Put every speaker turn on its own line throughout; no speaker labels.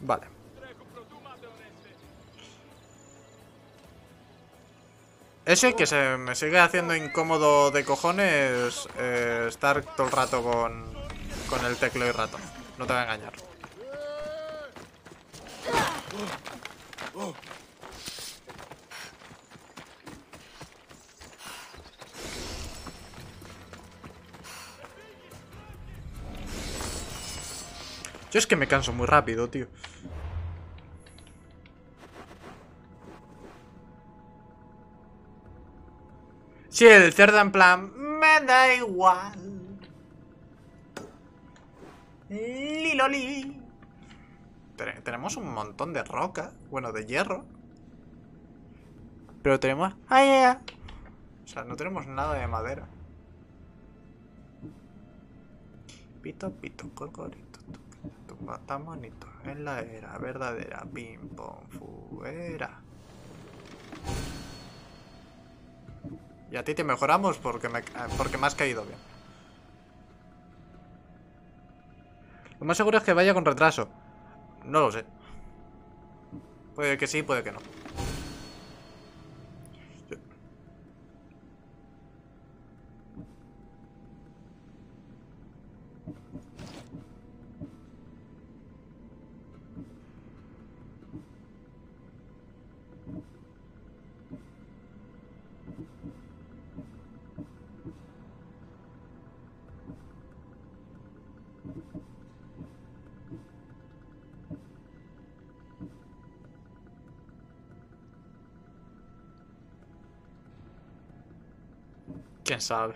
Vale. Ese que se me sigue haciendo incómodo de cojones eh, estar todo el rato con, con el teclo y ratón. No te voy a engañar. Yo es que me canso muy rápido, tío. Sí, el cerdo en plan... Me da igual. Liloli. Te- Tenemos un montón de roca. Bueno, de hierro. Pero tenemos... ¡Ay, ay! O sea, no tenemos nada de madera. Pito, pito, corcorito. Tumba tan bonito. En la era verdadera. Pim, pom, fuera. Y a ti te mejoramos porque eh, porque me has caído bien. Lo más seguro es que vaya con retraso. No lo sé. Puede que sí, puede que no. ¿Quién sabe?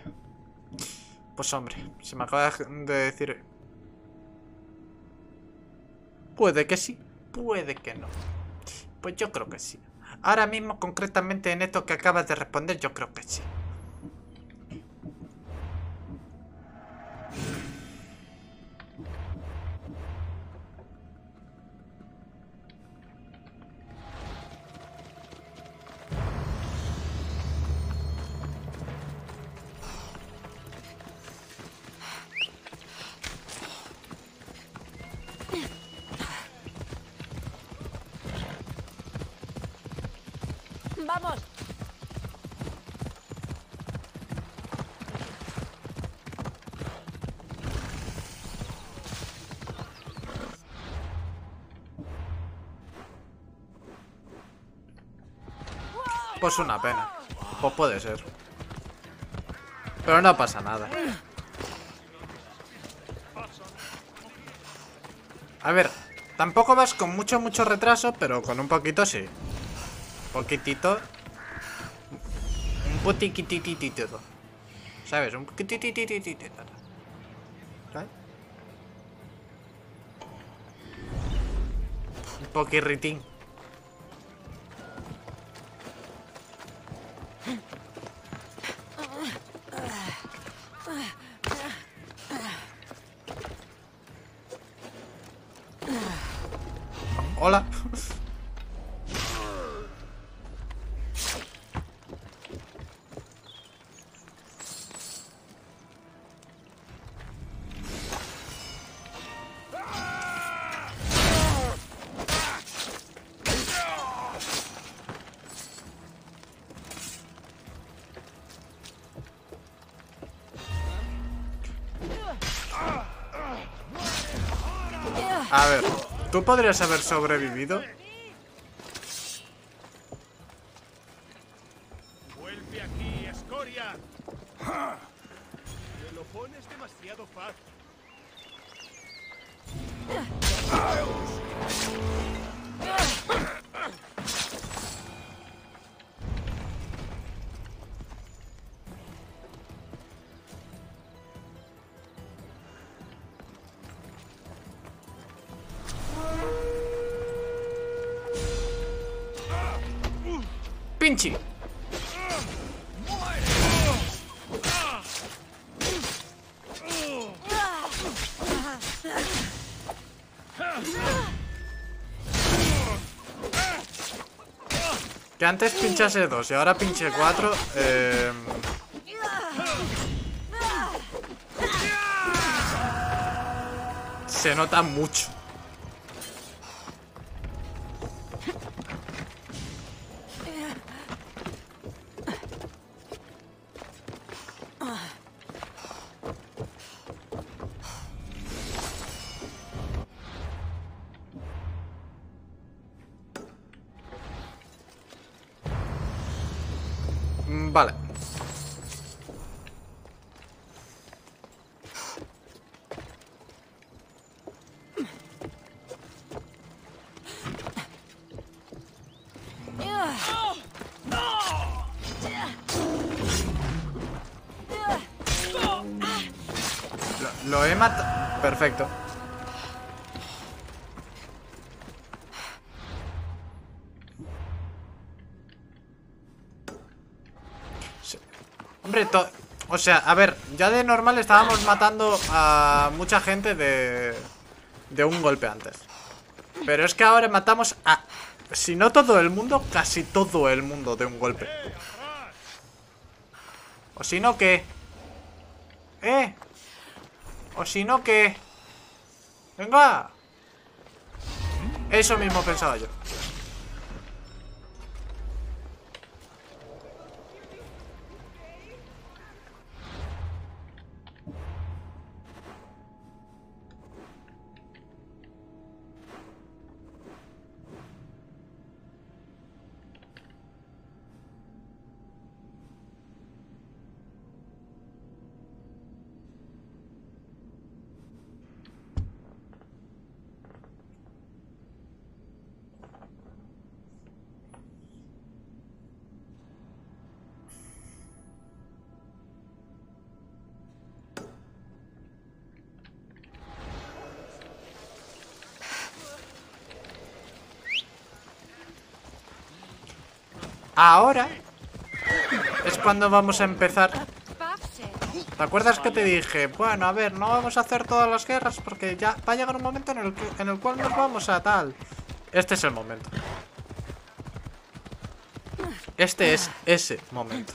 Pues hombre, se me acaba de decir... Puede que sí, puede que no. Pues yo creo que sí. Ahora mismo, concretamente en esto que acabas de responder, yo creo que sí. Pues una pena. Pues puede ser. Pero no pasa nada. A ver, tampoco vas con mucho, mucho retraso, pero con un poquito sí. Poquitito. Un poquitititito. ¿Sabes? Un poquititititito. Un poquirritín. A ver, ¿tú podrías haber sobrevivido? Pinchi. Que antes pinchase dos y ahora pinche cuatro. Eh... Se nota mucho. Lo, he matado. Perfecto. Sí. Hombre, o sea, a ver, ya de normal estábamos matando a mucha gente de, de un golpe antes. Pero es que ahora matamos a, si no todo el mundo, casi todo el mundo de un golpe. O si no, ¿qué? ¿Eh? O si no, ¿qué? ¡Venga! Eso mismo pensaba yo. Ahora es cuando vamos a empezar. ¿Te acuerdas que te dije? Bueno, a ver, no vamos a hacer todas las guerras porque ya va a llegar un momento en el, que- en el cual nos vamos a tal. Este es el momento. Este es ese momento.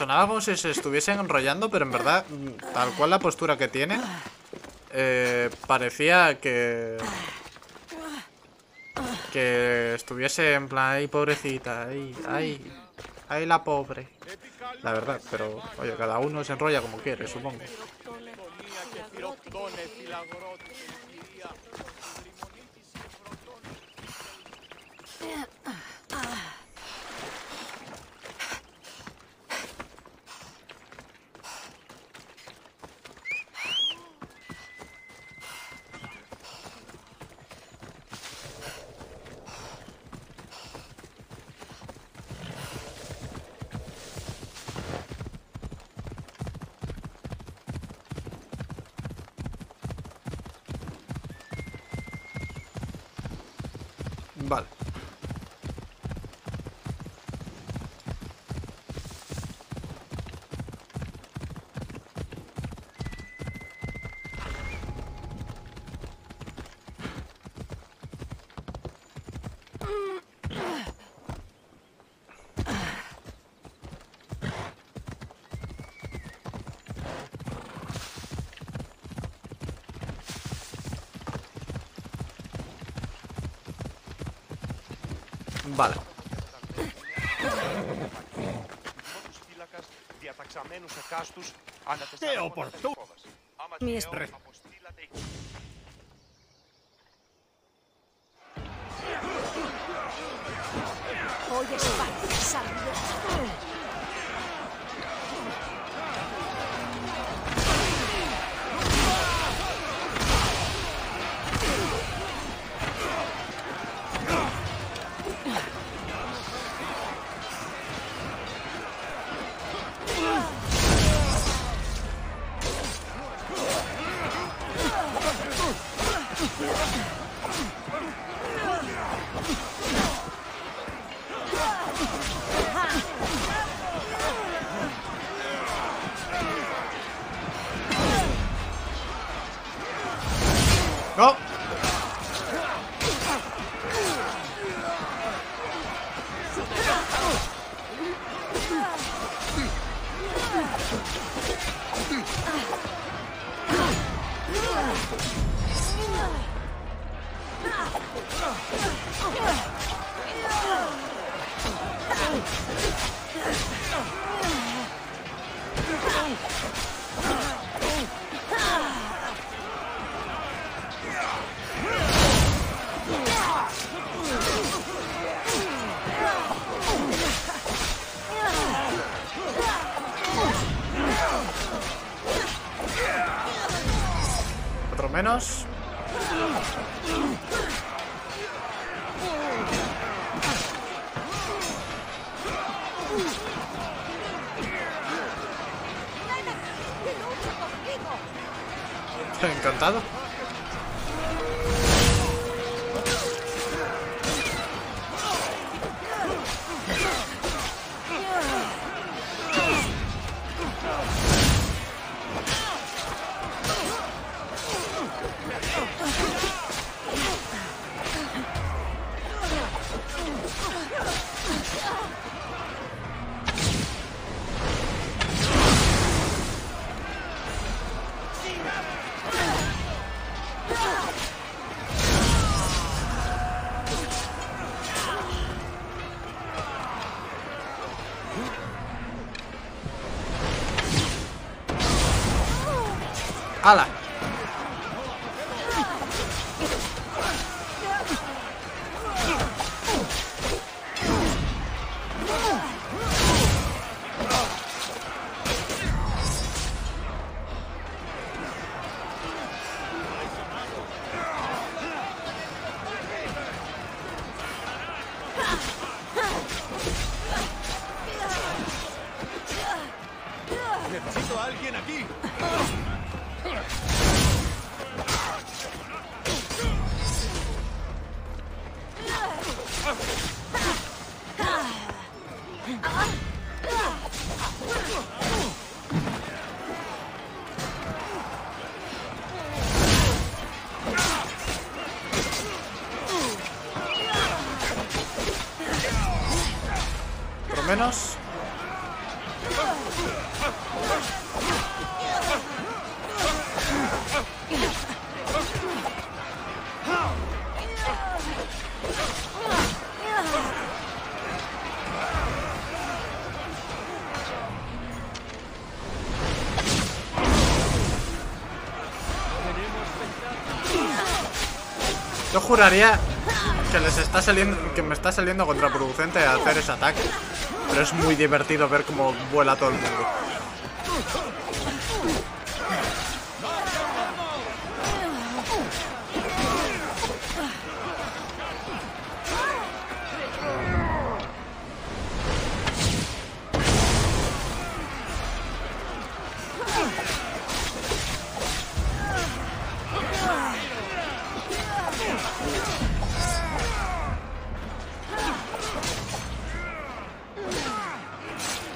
Sonaba como si se estuviesen enrollando, pero en verdad, tal cual la postura que tiene, eh, parecía que... Que estuviese en plan, ay, pobrecita, ay, ay, ay, la pobre. La verdad, pero, oye, cada uno se enrolla como quiere, supongo. Vale.
Μπάλα. Διαταξαμένους εκάστους
aquí.
Juraría que les está saliendo, que me está saliendo contraproducente hacer ese ataque. Pero es muy divertido ver cómo vuela todo el mundo.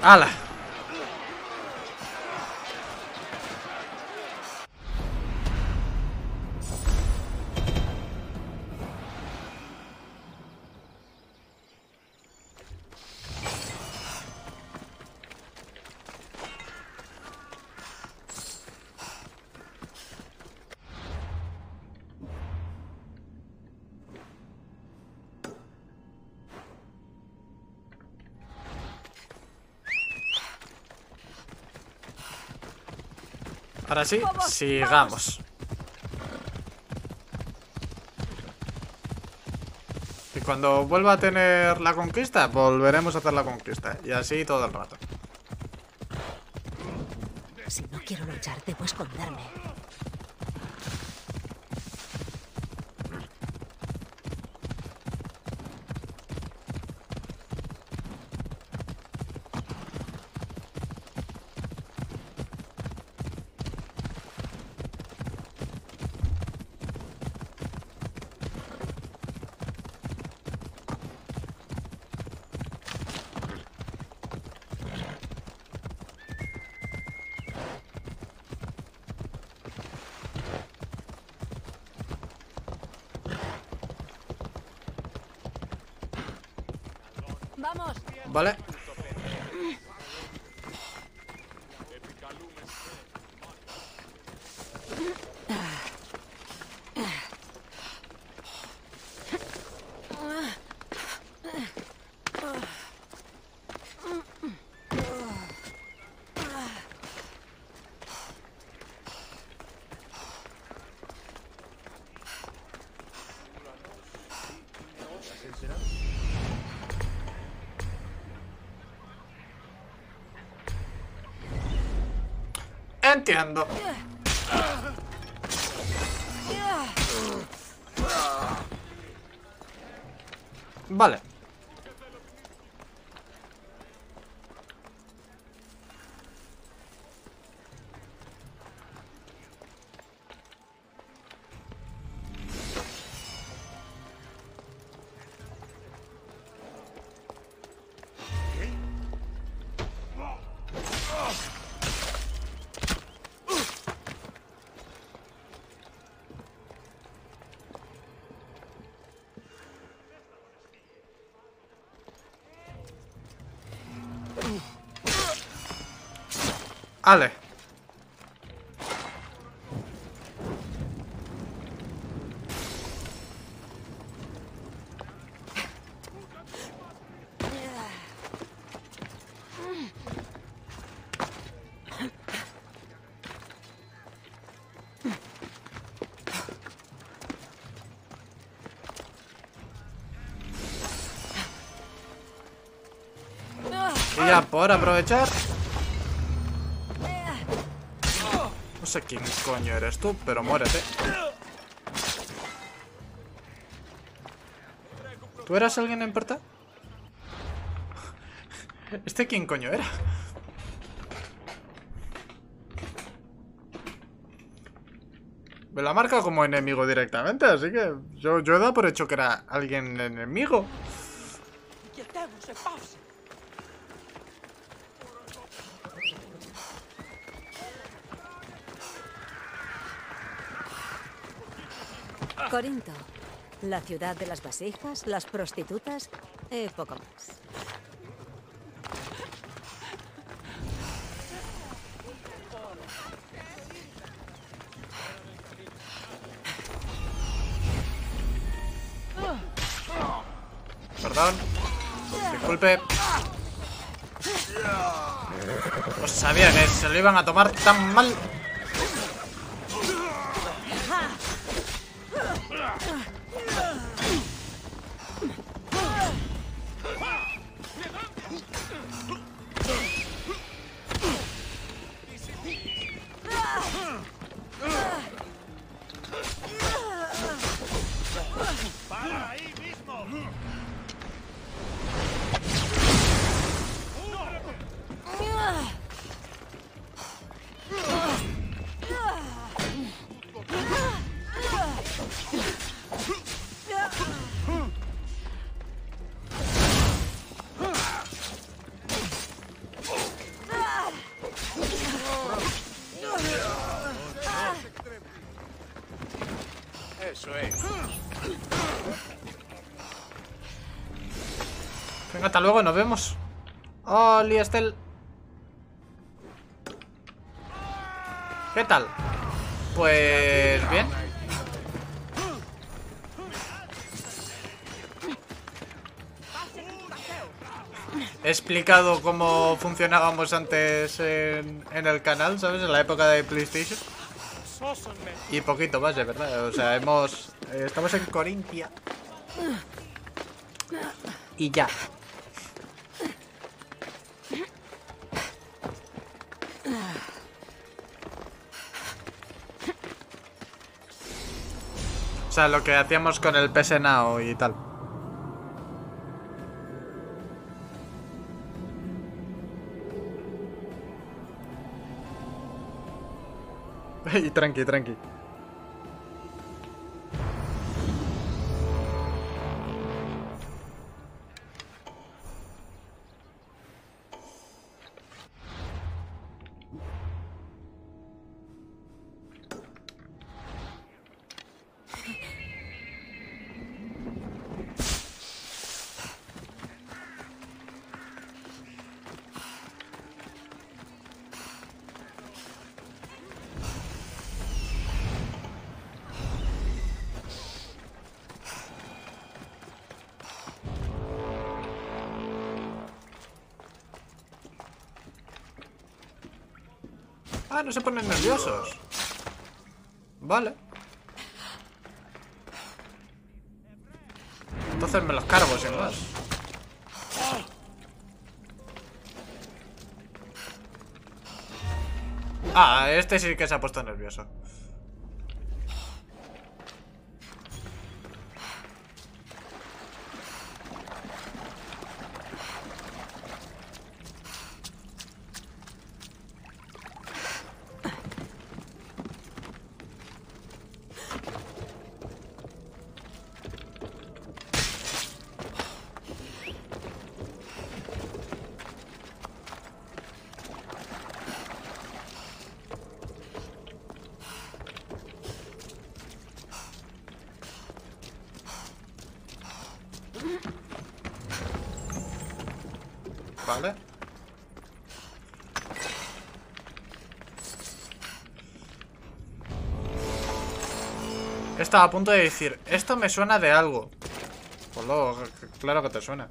Alah. Ahora sí,
Vamos,
sigamos. Y cuando vuelva a tener la conquista, volveremos a hacer la conquista. Y así todo el rato.
Si no quiero luchar, debo esconderme. ¡Vamos!
¿Vale? Entiendo. Vale. Ale. Y ya por aprovechar. No sé quién coño eres tú, pero muérete. ¿Tú eras alguien en puerta? ¿Este quién coño era? Me la marca como enemigo directamente, así que yo, yo he dado por hecho que era alguien enemigo.
Corinto. La ciudad de las vasijas, las prostitutas y poco más.
Perdón. Disculpe. No sabía que se lo iban a tomar tan mal. Venga, hasta luego, nos vemos. Oli, Estel. ¿Qué tal? Pues bien. He explicado cómo funcionábamos antes en, en el canal, ¿sabes? En la época de PlayStation. Y poquito más, de verdad. O sea, hemos... eh, estamos en Corintia. Y ya. O sea, lo que hacíamos con el PS Now y tal. Y tranqui, tranqui. Ah, no se ponen nerviosos. Vale. Entonces me los cargo sin más. Ah, este sí que se ha puesto nervioso. Vale. Estaba a punto de decir, esto me suena de algo. Pues luego, claro que te suena.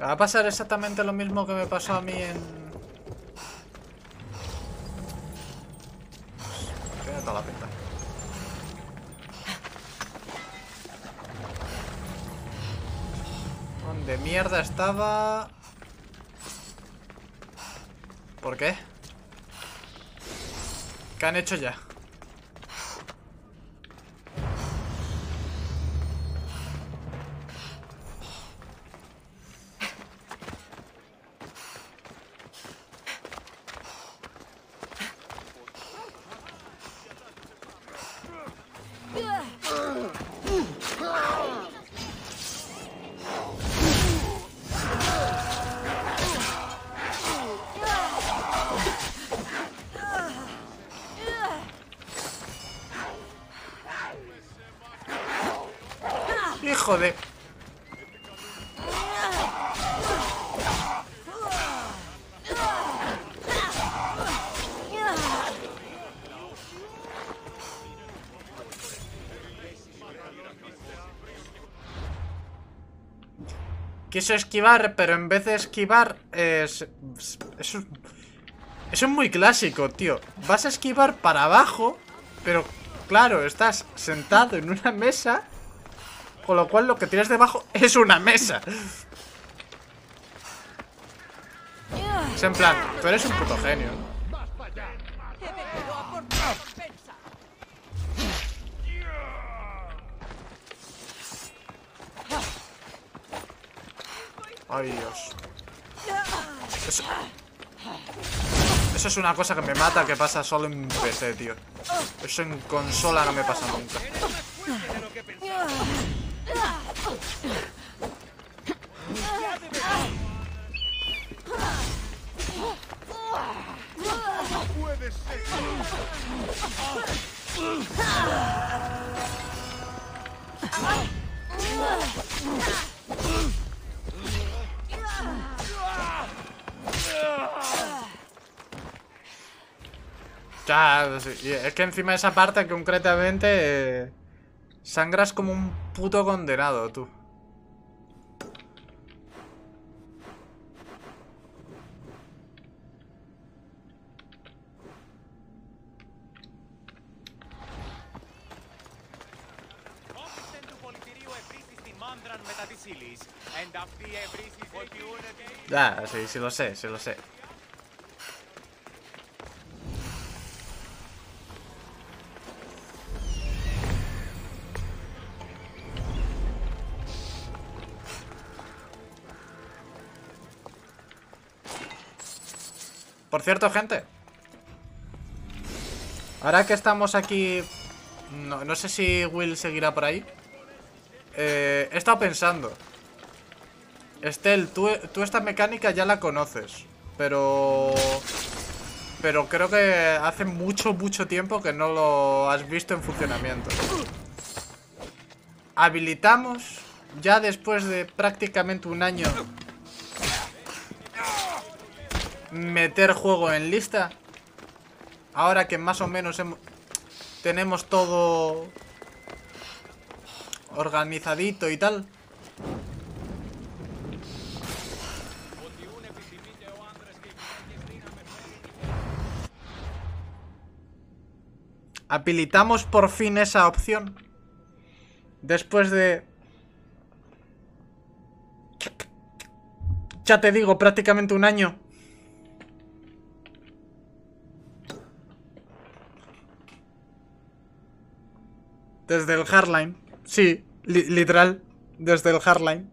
Va a pasar exactamente lo mismo que me pasó a mí en... estaba? ¿Por qué? ¿Qué han hecho ya? Quiso esquivar, pero en vez de esquivar es... Eso es... Eso es muy clásico, tío. Vas a esquivar para abajo, pero claro, estás sentado en una mesa, con lo cual lo que tienes debajo es una mesa. Es en plan, tú eres un puto genio. Ay, Dios. Eso, eso es una cosa que me mata que pasa solo en PC, tío. Eso en consola no me pasa nunca. Ya, es que encima esa parte concretamente eh, Sangras como un puto condenado, tú. Ah, sí, sí lo sé, sí lo sé. Cierto, gente. Ahora que estamos aquí... No, no sé si Will seguirá por ahí. Eh, he estado pensando. Estel, tú, tú esta mecánica ya la conoces. Pero... Pero creo que hace mucho, mucho tiempo que no lo has visto en funcionamiento. Habilitamos ya después de prácticamente un año meter juego en lista. Ahora que más o menos tenemos todo organizadito y tal. Habilitamos por fin esa opción. Después de... Ya te digo, prácticamente un año. Desde el Hardline. Sí, li- literal. Desde el Hardline.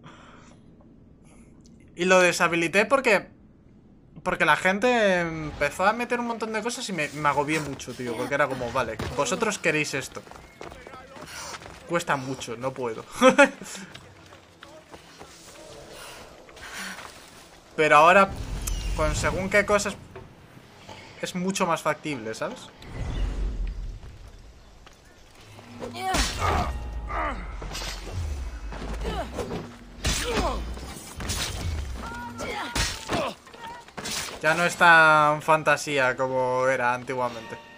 Y lo deshabilité porque... Porque la gente empezó a meter un montón de cosas y me, agobié mucho, tío. Porque era como, vale, vosotros queréis esto. Cuesta mucho, no puedo. Pero ahora, según qué cosas, es mucho más factible, ¿sabes? Ya no es tan fantasía como era antiguamente.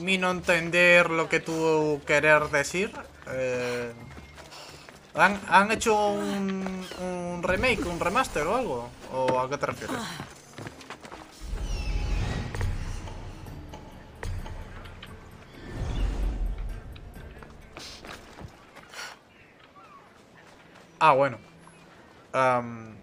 Mi no entender lo que tú querer decir. eh, ¿han, han hecho un, un remake, un remaster o algo? ¿O a qué te refieres? Ah, bueno. Am,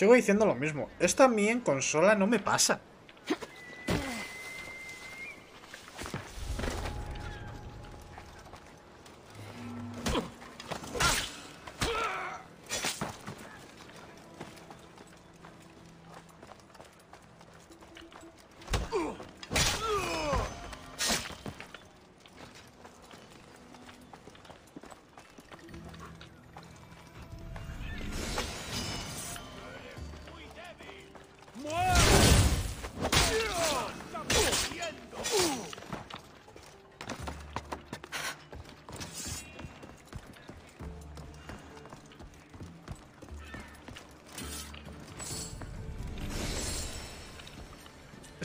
Sigo diciendo lo mismo. Esto a mí en consola no me pasa.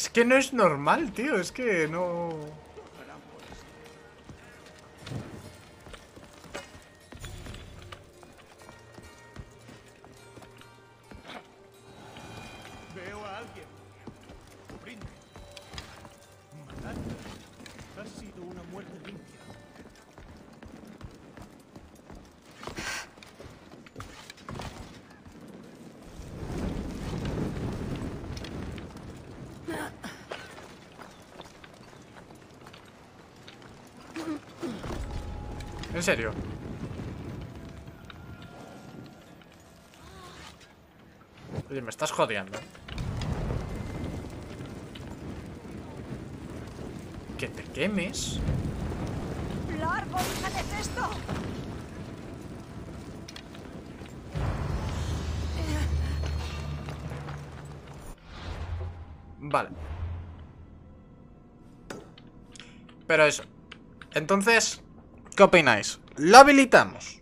Es que no es normal, tío. Es que no...
Veo a alguien. Ha sido una muerte limpia.
En serio. Oye, me estás jodiendo. Que te quemes.
¡Largo, hija de esto!
Vale. Pero eso. Entonces, ¿qué opináis? ¿Lo habilitamos?